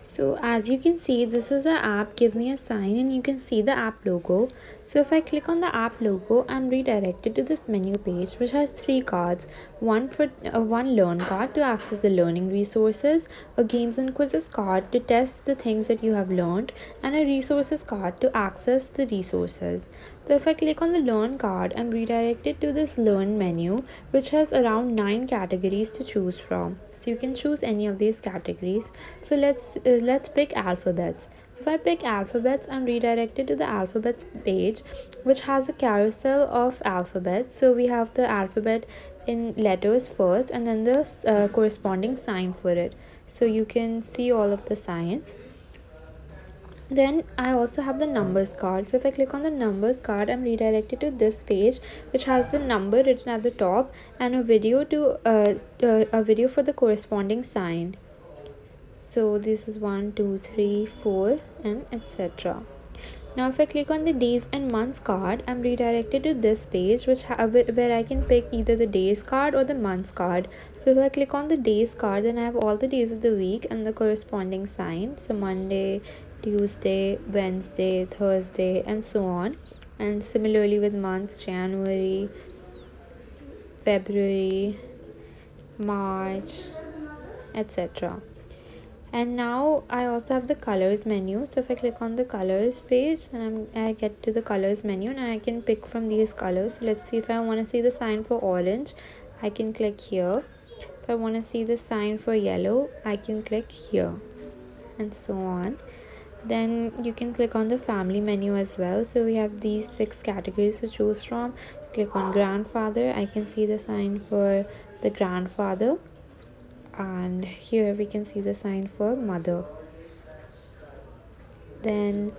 so as you can see this is our app. Give me a sign and you can see the app logo so if I click on the app logo I'm redirected to this menu page which has three cards. One for uh, one learn card to access the learning resources a games and quizzes card to test the things that you have learned and a resources card to access the resources. So if I click on the learn card I'm redirected to this learn menu which has around 9 categories to choose from. So you can choose any of these categories. So let's uh, let's pick alphabets if I pick alphabets, I'm redirected to the alphabets page, which has a carousel of alphabets. So we have the alphabet in letters first and then the uh, corresponding sign for it. So you can see all of the signs then i also have the numbers card so if i click on the numbers card i'm redirected to this page which has the number written at the top and a video to uh, uh, a video for the corresponding sign so this is one two three four and etc now if i click on the days and months card i'm redirected to this page which where i can pick either the days card or the months card so if i click on the days card then i have all the days of the week and the corresponding sign so monday Tuesday, Wednesday, Thursday, and so on. And similarly with months January, February, March, etc. And now I also have the colors menu. So if I click on the colors page, then I'm, I get to the colors menu and I can pick from these colors. So let's see if I want to see the sign for orange, I can click here. If I want to see the sign for yellow, I can click here and so on then you can click on the family menu as well so we have these six categories to choose from click on grandfather i can see the sign for the grandfather and here we can see the sign for mother. Then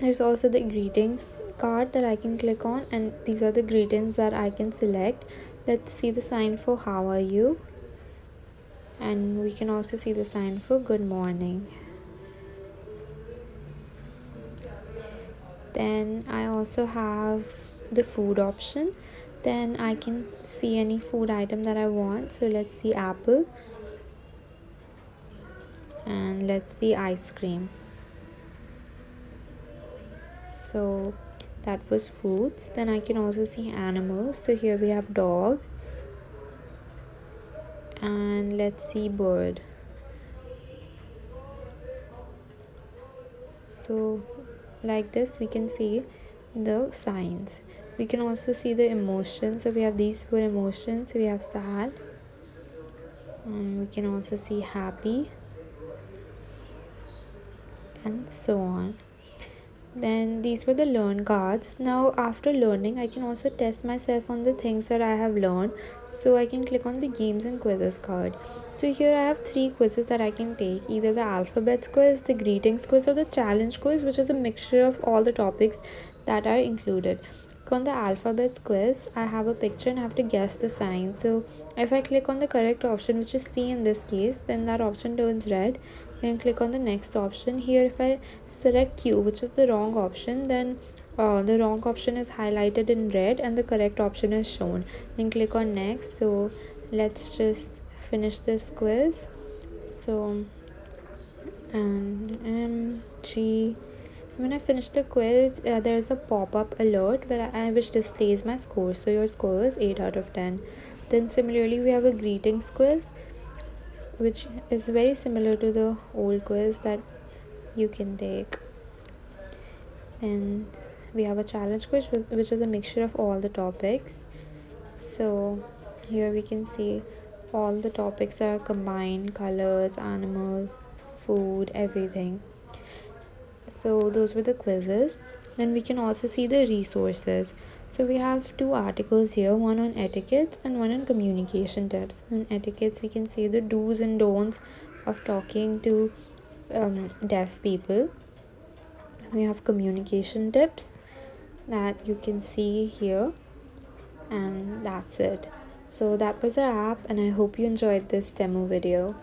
there's also the greetings card that i can click on. And these are the greetings that i can select. Let's see the sign for how are you. And we can also see the sign for good morning. Then I also have the food option then I can see any food item that I want. So let's see apple and let's see ice cream. So that was foods. Then I can also see animals. So here we have dog and let's see bird. So like this we can see the signs we can also see the emotions. So we have these four emotions. We have sad. And we can also see happy. And so on. Then these were the learn cards. Now after learning i can also test myself on the things that i have learned. So i can click on the games and quizzes card. So here i have three quizzes that i can take. Either the alphabets quiz the greetings quiz or the challenge quiz which is a mixture of all the topics that are included on the alphabets quiz i have a picture and I have to guess the sign. So if i click on the correct option which is c in this case then that option turns red. And click on the next option. Here if i select q which is the wrong option then uh, the wrong option is highlighted in red and the correct option is shown. Then click on next. So let's just finish this quiz. So and m g when I finish the quiz, uh, there is a pop-up alert where I, which displays my score. So your score is 8 out of 10. Then similarly, we have a greetings quiz, which is very similar to the old quiz that you can take. Then we have a challenge quiz, which is a mixture of all the topics. So here we can see all the topics are combined colors animals food everything so those were the quizzes. Then we can also see the resources. So we have two articles here one on etiquette and one on communication tips. In etiquettes we can see the do's and don'ts of talking to um, deaf people. We have communication tips that you can see here and that's it. So that was our app and i hope you enjoyed this demo video